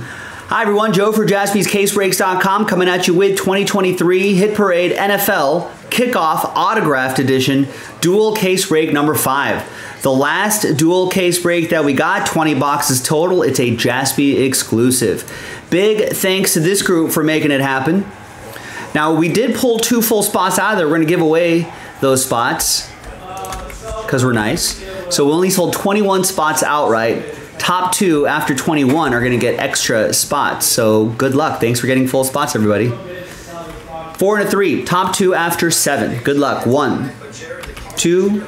Hi everyone, Joe for jaspyscasebreaks.com coming at you with 2023 Hit Parade NFL Kickoff Autographed Edition Dual Case Break number 5. The last dual case break that we got, 20 boxes total. It's a Jaspy exclusive. Big thanks to this group for making it happen. Now, we did pull two full spots out of there. We're going to give away those spots because we're nice. So we only sold 21 spots outright top two after 21 are going to get extra spots. So good luck. Thanks for getting full spots, everybody. Four and a three. Top two after seven. Good luck. One, two,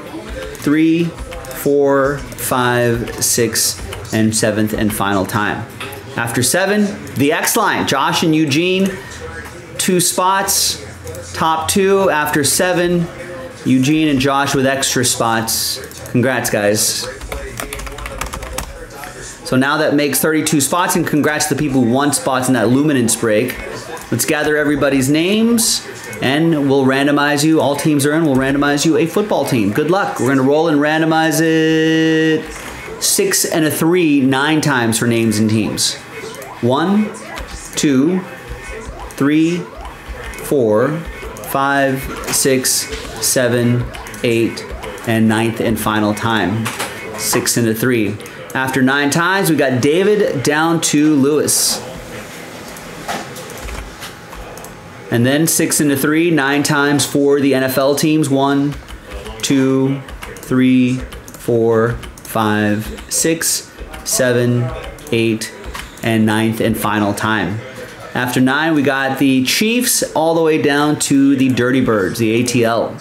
three, four, five, six, and seventh and final time. After seven, the X line. Josh and Eugene, two spots. Top two after seven. Eugene and Josh with extra spots. Congrats, guys. So now that makes 32 spots, and congrats to the people who won spots in that Luminance break. Let's gather everybody's names, and we'll randomize you. All teams are in. We'll randomize you a football team. Good luck. We're going to roll and randomize it six and a three, nine times for names and teams. One, two, three, four, five, six, seven, eight, and ninth and final time. Six and a three. After nine times, we got David down to Lewis. And then six into three, nine times for the NFL teams. One, two, three, four, five, six, seven, eight, and ninth and final time. After nine, we got the Chiefs all the way down to the Dirty Birds, the ATL.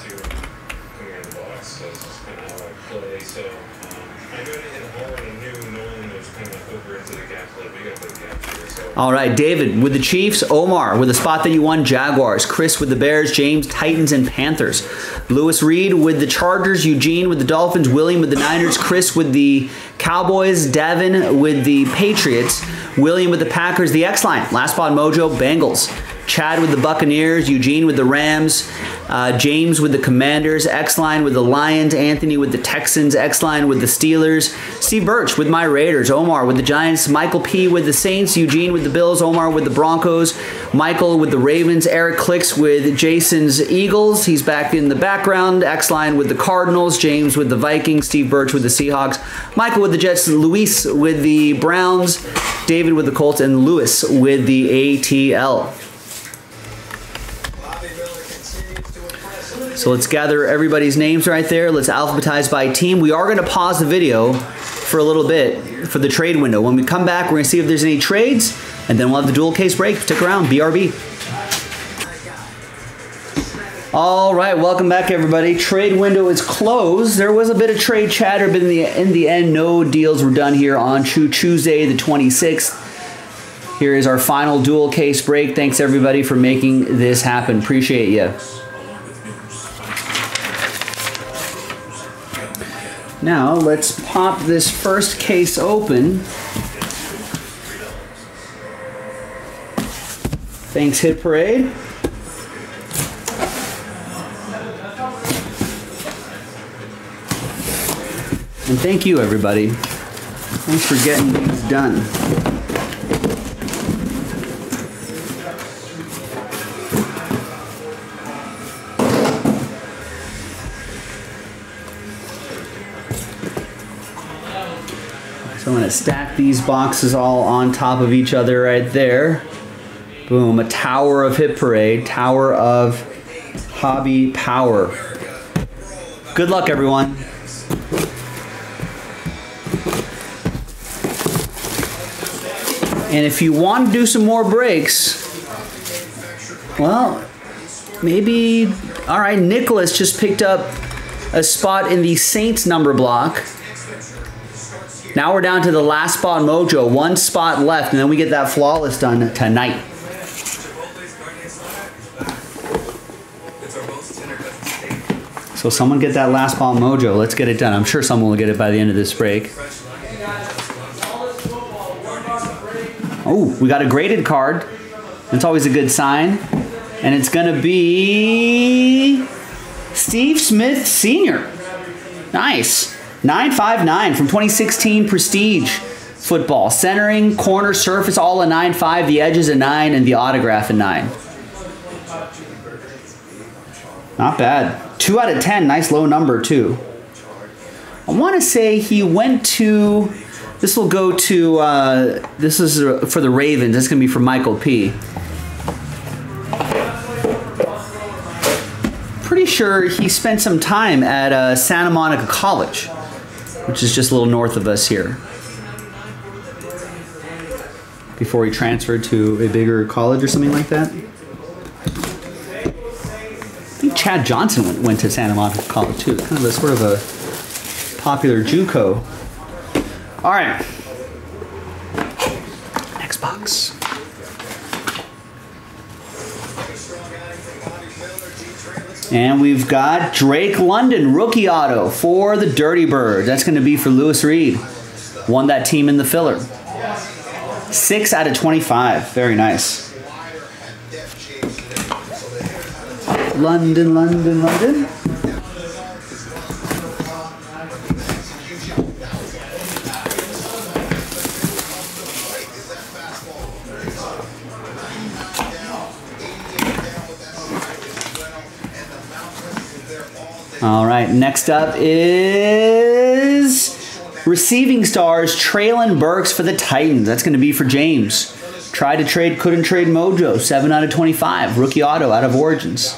All right, David with the Chiefs, Omar with the spot that you won, Jaguars, Chris with the Bears, James, Titans, and Panthers, Lewis Reed with the Chargers, Eugene with the Dolphins, William with the Niners, Chris with the Cowboys, Devin with the Patriots, William with the Packers, the X line, last spot Mojo, Bengals, Chad with the Buccaneers, Eugene with the Rams, uh, James with the Commanders, X Line with the Lions, Anthony with the Texans, X Line with the Steelers, Steve Birch with my Raiders, Omar with the Giants, Michael P with the Saints, Eugene with the Bills, Omar with the Broncos, Michael with the Ravens, Eric Clicks with Jason's Eagles. He's back in the background. X Line with the Cardinals, James with the Vikings, Steve Birch with the Seahawks, Michael with the Jets, Luis with the Browns, David with the Colts, and Lewis with the ATL. So let's gather everybody's names right there. Let's alphabetize by team. We are going to pause the video for a little bit for the trade window. When we come back, we're going to see if there's any trades, and then we'll have the dual case break. Stick around. BRB. All right, welcome back, everybody. Trade window is closed. There was a bit of trade chatter, but in the in the end, no deals were done here on Tuesday, the 26th. Here is our final dual case break. Thanks everybody for making this happen. Appreciate you. Now let's pop this first case open. Thanks Hit Parade. And thank you everybody. Thanks for getting these done. I'm to stack these boxes all on top of each other right there. Boom, a tower of Hit Parade, tower of Hobby Power. Good luck, everyone. And if you want to do some more breaks, well, maybe, all right, Nicholas just picked up a spot in the Saints number block. Now we're down to the last spot mojo. One spot left, and then we get that flawless done tonight. So someone get that last spot mojo. Let's get it done. I'm sure someone will get it by the end of this break. Oh, we got a graded card. That's always a good sign. And it's going to be Steve Smith Sr. Nice. 959 from 2016 Prestige. football. Centering, corner, surface, all a 9-5, The edges a 9, and the autograph a 9. Not bad. 2 out of 10. Nice low number, too. I want to say he went to. This will go to. Uh, this is uh, for the Ravens. This is going to be for Michael P. Pretty sure he spent some time at uh, Santa Monica College, which is just a little north of us here. Before he transferred to a bigger college or something like that. I think Chad Johnson went, went to Santa Monica College too. Kind of a sort of a popular JUCO. All right. Next box. And we've got Drake London, rookie auto for the Dirty Birds. That's going to be for Lewis Reed. Won that team in the filler. 6 out of 25. Very nice. London, London, London. All right, next up is receiving stars Treylon Burks for the Titans. That's going to be for James. Tried to trade, couldn't trade Mojo. 7 out of 25. Rookie auto out of Origins.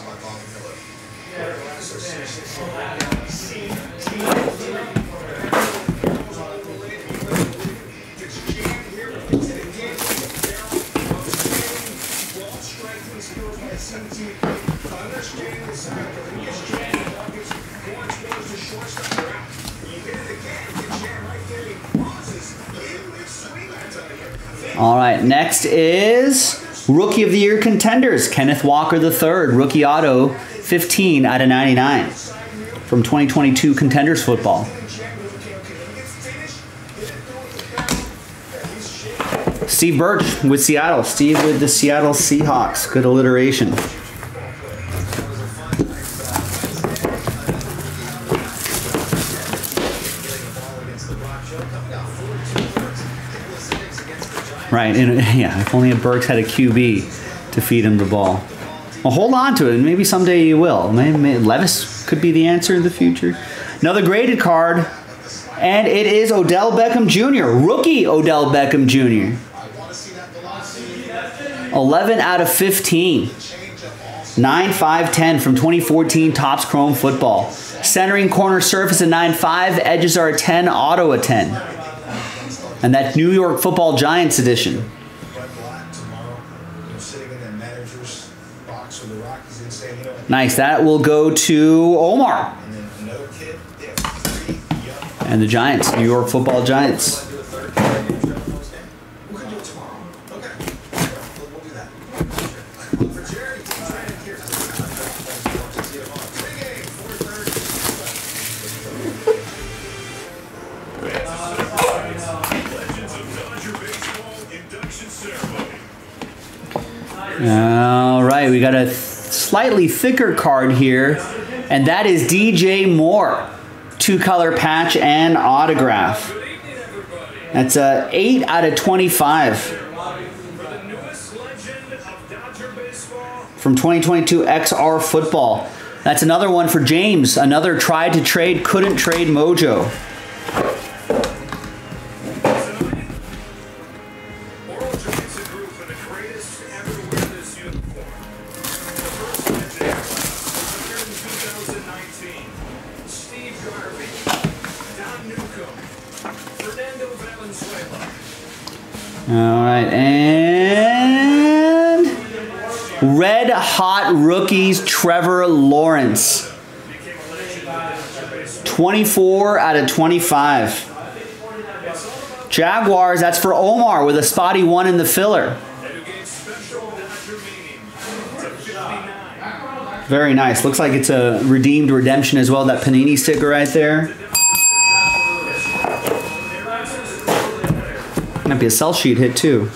Next is Rookie of the Year contenders Kenneth Walker III, rookie auto, 15 out of 99 from 2022 Contenders football. Steve Birch with Seattle. Steve with the Seattle Seahawks. Good alliteration. Right, and uh, yeah, if only a Burks had a QB to feed him the ball. Well, hold on to it. And maybe someday you will. Maybe, maybe Levis could be the answer in the future. Another graded card, and it is Odell Beckham Jr., rookie Odell Beckham Jr. 11 out of 15. 9 5 10 from 2014 Topps Chrome Football. Centering corner surface a 9 5, edges are a 10, auto a 10 and that New York Football Giants edition. Nice. That will go to Omar. And the Giants, New York Football Giants. All right, we got a slightly thicker card here, and that is DJ Moore. Two color patch and autograph. That's a 8 out of 25. From 2022 XR Football. That's another one for James. Another tried to trade, couldn't trade Mojo. All right, and red hot rookies Trevor Lawrence. 24 out of 25. Jaguars, that's for Omar with a spotty one in the filler. Very nice. Looks like it's a redeemed redemption as well. That Panini sticker right there. Might be a sell sheet hit too.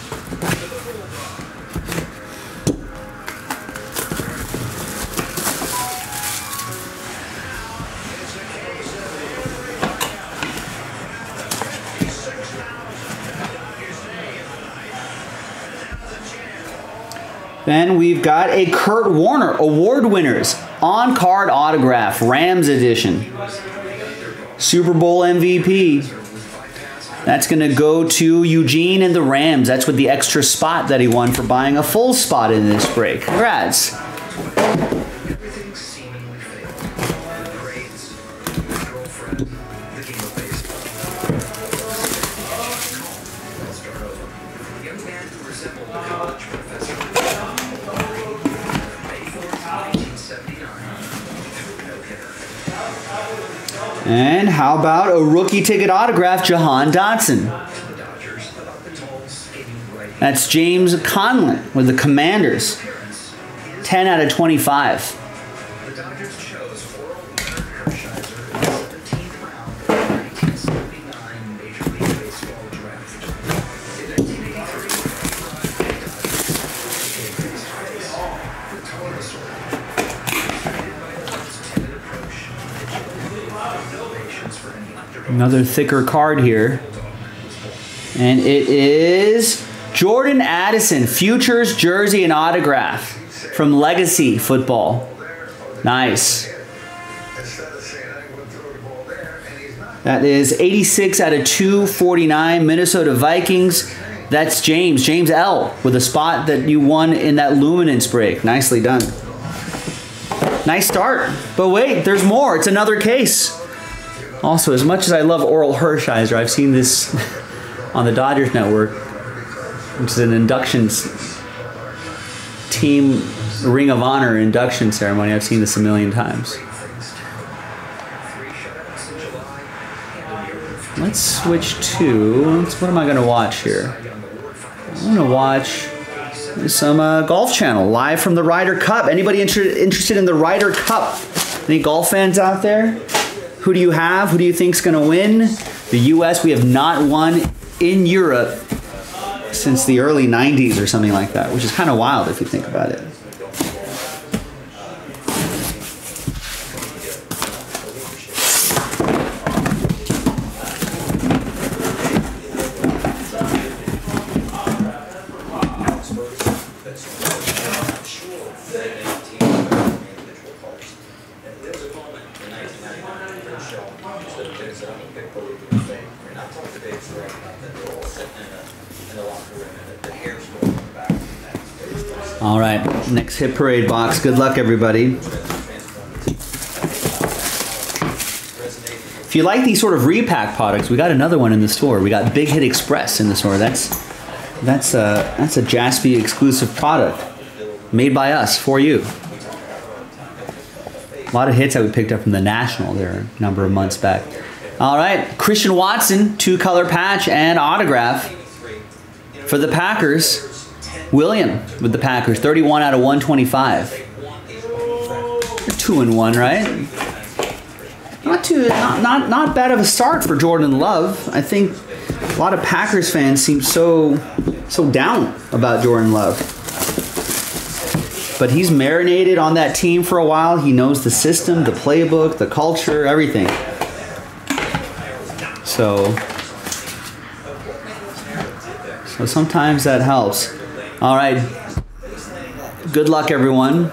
Then we've got a Kurt Warner award winners on card autograph Rams edition. Super Bowl MVP that's going to go to Eugene and the Rams. That's with the extra spot that he won for buying a full spot in this break. Congrats. And how about a rookie ticket autograph, Jahan Dotson? That's James Conlon with the Commanders. 10 out of 25. Another thicker card here. And it is Jordan Addison, Futures jersey and autograph from Legacy Football. Nice. That is 86 out of 249 Minnesota Vikings. That's James, James L, with a spot that you won in that luminance break. Nicely done. Nice start. But wait, there's more. It's another case. Also, as much as I love Orel Hershiser, I've seen this on the Dodgers Network, which is an induction team Ring of Honor induction ceremony. I've seen this a million times. Let's switch to what am I going to watch here? I'm going to watch some uh, Golf Channel live from the Ryder Cup. Anybody inter- interested in the Ryder Cup? Any golf fans out there? Who do you have? Who do you think is going to win? The U.S. We have not won in Europe since the early 90s or something like that, which is kind of wild if you think about it. All right, next hit parade box. Good luck, everybody. If you like these sort of repack products, we got another one in the store. We got Big Hit Express in the store. That's that's a that's a Jaspy exclusive product made by us for you. A lot of hits that we picked up from the National there a number of months back. All right, Christian Watson, two color patch and autograph for the Packers. William with the Packers, 31 out of 125. two and one, right? Not too, not, not not bad of a start for Jordan Love. I think a lot of Packers fans seem so so down about Jordan Love. But he's marinated on that team for a while. He knows the system, the playbook, the culture, everything. So, so sometimes that helps. All right. Good luck, everyone.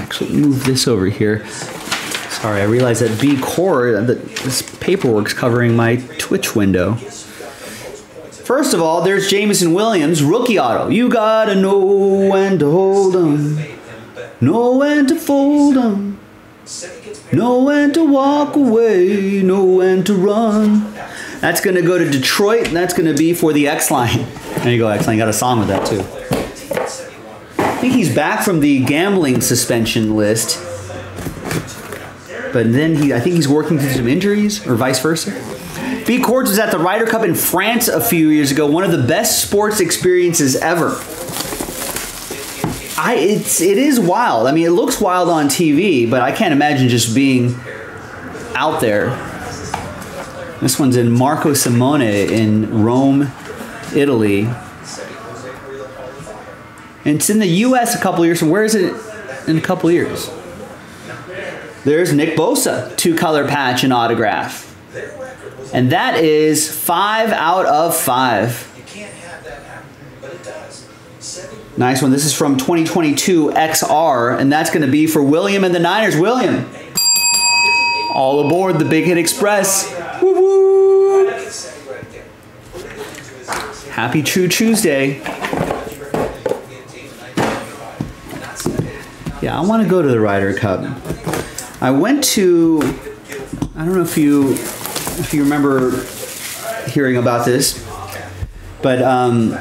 Actually, move this over here. Sorry, I realized that B core that this paperwork's covering my Twitch window. First of all, there's Jameson Williams, rookie auto. You gotta know when to hold 'em, know when to fold 'em, know when to walk away, know when to run. That's going to go to Detroit, and that's going to be for the X Line. There you go, X Line. Got a song with that, too. I think he's back from the gambling suspension list. But then he, I think he's working through some injuries, or vice versa. B. Cords was at the Ryder Cup in France a few years ago. One of the best sports experiences ever. I, it's it is wild. I mean, it looks wild on TV, but I can't imagine just being out there this one's in Marco Simone in Rome, Italy. And it's in the U.S. a couple years. And where is it in a couple years? There's Nick Bosa, two color patch and autograph. And that is five out of five. Nice one. This is from 2022 XR, and that's going to be for William and the Niners. William, all aboard the Big Hit Express. Happy True Tuesday. Yeah, I want to go to the Ryder Cup. I went to. I don't know if you if you remember hearing about this, but um,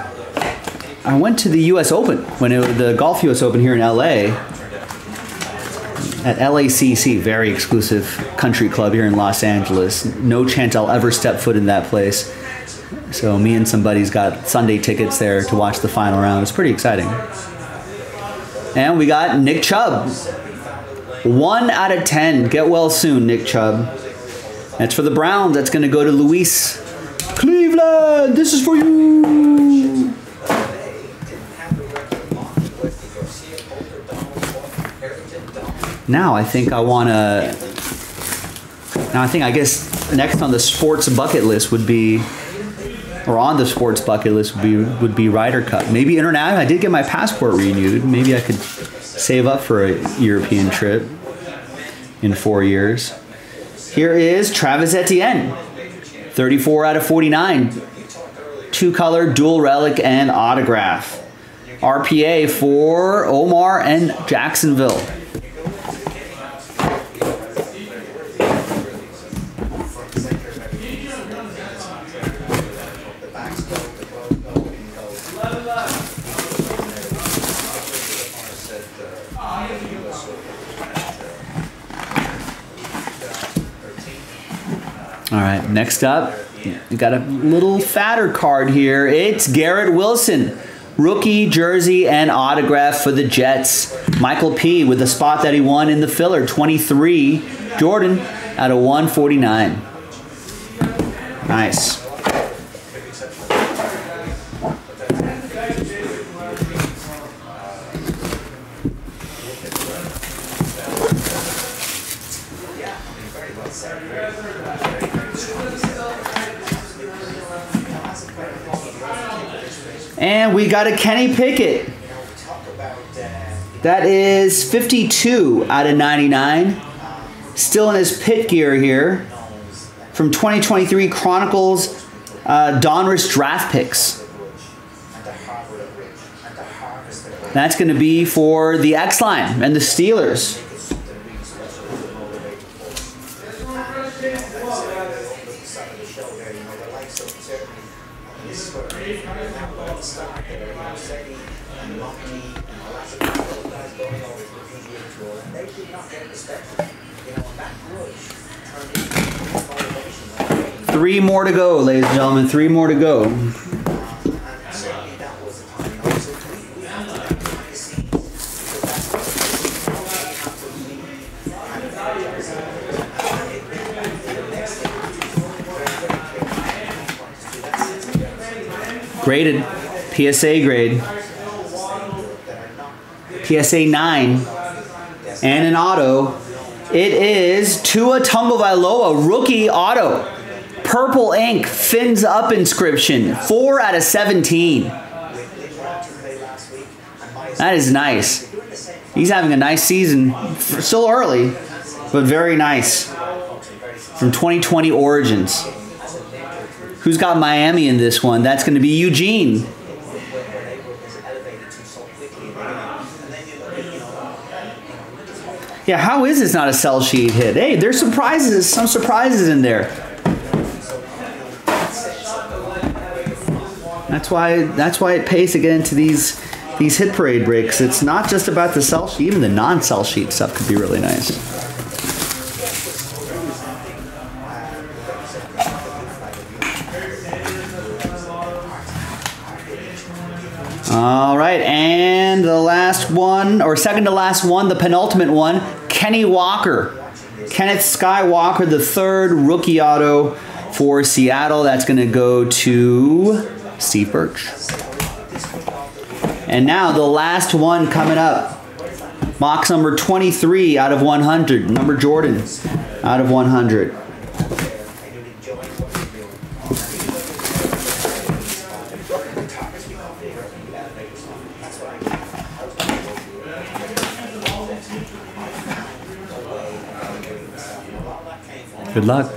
I went to the U.S. Open when it the Golf U.S. Open here in L.A. at LACC, very exclusive country club here in Los Angeles. No chance I'll ever step foot in that place. So me and some buddies got Sunday tickets there to watch the final round. It was pretty exciting. And we got Nick Chubb. One out of ten. Get well soon, Nick Chubb. That's for the Browns. That's going to go to Luis. Cleveland, this is for you. Now I think I want to. Now I think I guess next on the sports bucket list would be, or on the sports bucket list would be would be Ryder Cup. Maybe international. I did get my passport renewed. Maybe I could save up for a European trip in four years. Here is Travis Etienne, 34 out of 49, two color, dual relic, and autograph. RPA for Omar and Jacksonville. All right, next up, we got a little fatter card here. It's Garrett Wilson, rookie jersey and autograph for the Jets. Michael P. with the spot that he won in the filler, 23. Jordan out of 149. Nice. And we got a Kenny Pickett. That is 52 out of 99. Still in his pit gear here. From 2023 Chronicles uh, Donruss draft picks. That's going to be for the X line and the Steelers. Three more to go, ladies and gentlemen. Three more to go. Graded. PSA grade. PSA 9. And an auto. It is Tua Tagovailoa, rookie auto. Purple ink, fins up inscription. 4 out of 17. That is nice. He's having a nice season. Still early, but very nice. From 2020 Origins. Who's got Miami in this one? That's going to be Eugene. Yeah, how is this not a sell sheet hit? Hey, there's surprises, some surprises in there. That's why that's why it pays to get into these these hit parade breaks. It's not just about the sell sheet, even the non-sell sheet stuff could be really nice. All right, and the last one, or second to last one, the penultimate one, Kenny Walker. Kenneth Skywalker, the third rookie auto for Seattle. That's going to go to Steve Birch. And now the last one coming up. Box number 23 out of 100. Number Jordan out of 100. Good luck.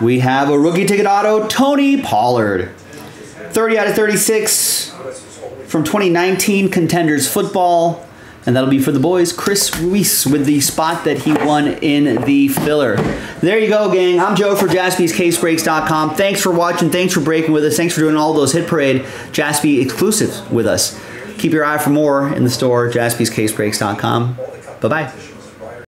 We have a rookie ticket auto, Tony Pollard. 30 out of 36 from 2019 Contenders Football. And that'll be for the boys. Chris Ruiz with the spot that he won in the filler. There you go, gang. I'm Joe for jaspyscasebreaks.com. Thanks for watching. Thanks for breaking with us. Thanks for doing all those Hit Parade Jaspy exclusives with us. Keep your eye for more in the store, jaspyscasebreaks.com. Bye-bye.